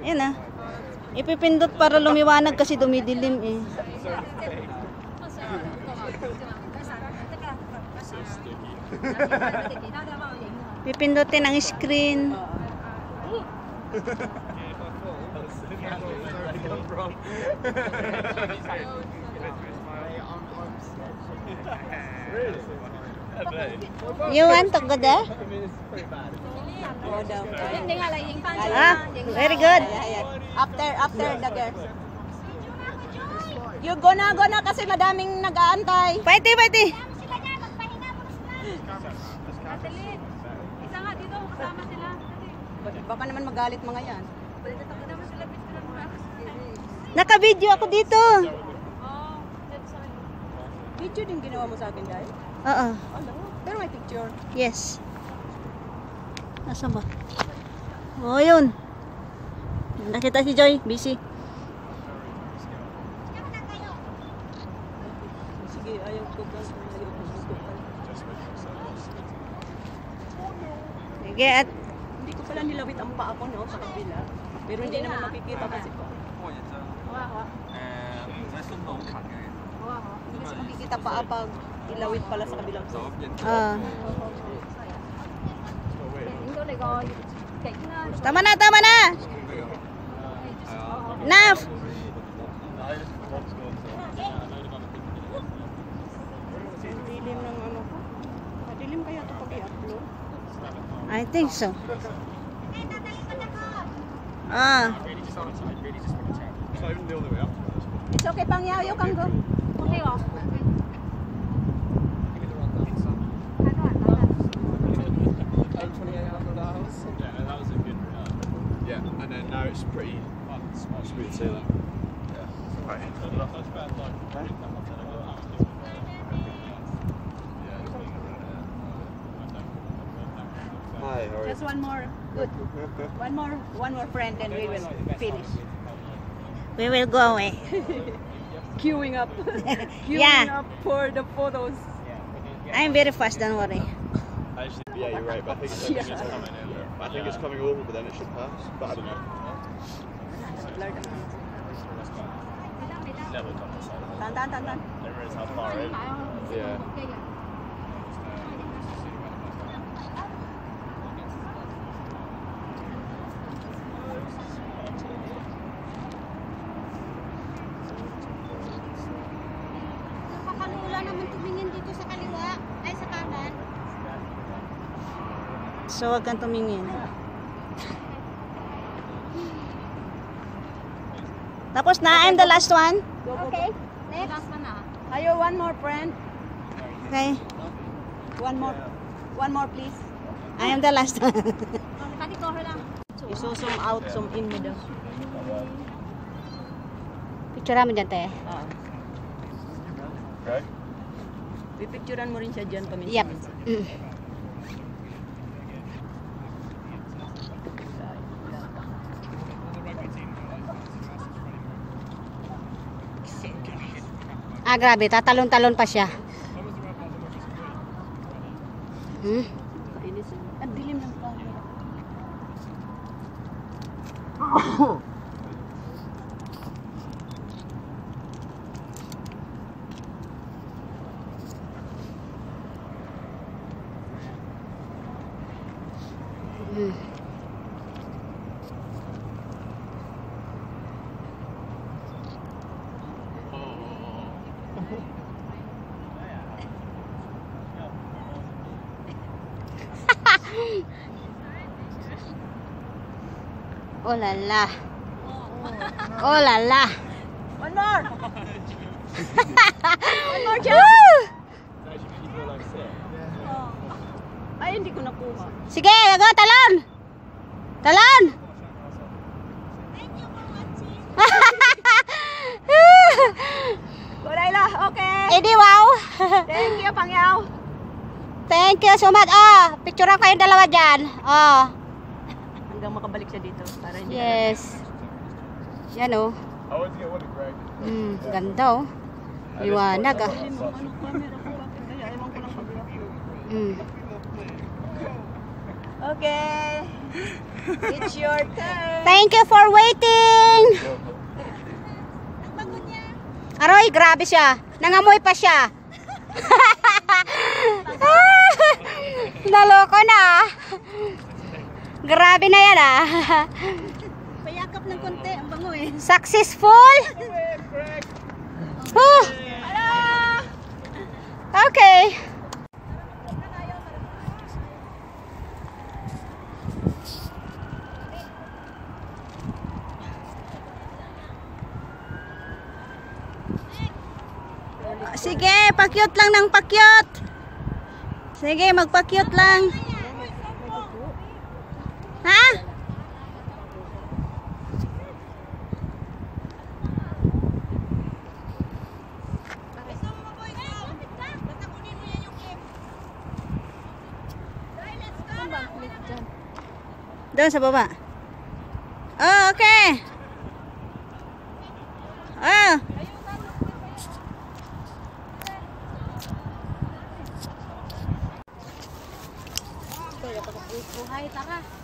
Yan ah. Ipipindot para lumiwanag kasi dumidilim eh. Pipindutin ang screen. You want to go there? Oo daw. Ah, very good. After, after the girls. You go na, go na kasi madaming nag-aantay. Pwede, pwede. Baka naman magalit mga yan. Naka-video ako dito. Video din ginawa mo sa akin dahil. Oo. Ano? Pero may picture. Yes. Nasaan ba? Oh, yun. Nakita si Joy. Busy. Sige, ayaw ko ba? Ko? Sige, at Hindi ko pala nilawit ang paa ko no, sa kabila. Pero hindi naman makikita kasi po. Hindi kasi makikita paa pag ilawit pala sa kabilang side. ah. Tama na, tama na. Enough. Ang dilim ng ano ko. Madilim kaya ito pag i-upload? I think so. Ah. It's okay, pangyaw yung kanggo. Yeah, and then now it's pretty smooth sailing. Hi, how are Just one more. Good. One more, one more friend and we will finish. We will go away. Queuing up. Queuing Yeah. up for the photos. I'm very fast, don't worry. Actually, yeah, you're right, but I think, I think it's coming over. I think it's coming over, but then it should pass. But I don't know. Never come this side. Tan, tan, tan, tan. Never is how far in. Yeah. So, wag kang tumingin. Tapos na, I'm the last one. Go, go, Okay, go. next. Ayaw, one more friend. Okay. One more. One more please. I am the last one. Kati ko lang. Isusum out, zoom in mo daw. Picture mo dyan, te. Ah. Okay. Pipicturean mo rin siya dyan paminsan. Yep. Mm. Ah, grabe. Tatalon-talon pa siya. Hmm? Eh. Ang dilim ng camera. Oh la la. Oh la la. One more! One more chance. Ay, hindi ko nakuha. Sige, go, talon. Talon. Kulayla, okay. Edi wow. Thank you, Pangyaw. Thank you so much. Ah, picture kayong dalawa dyan. Oh, Hanggang makabalik siya dito. Para hindi yes. Yan oh. I want to get one of Greg. Mm, ganda oh. Liwanag ah. Mm. Okay. It's your turn. Thank you for waiting. Aroy, grabe siya. Nangamoy pa siya. Naloko na. Grabe na yan ah. Payakap ng konti. Ang bango eh. Successful? Huh. Okay. Sige, pakyot lang ng pakyot. Sige, magpakyot lang. Ha? Doon sa baba. Oh, okay. Oh. Buhay, tara.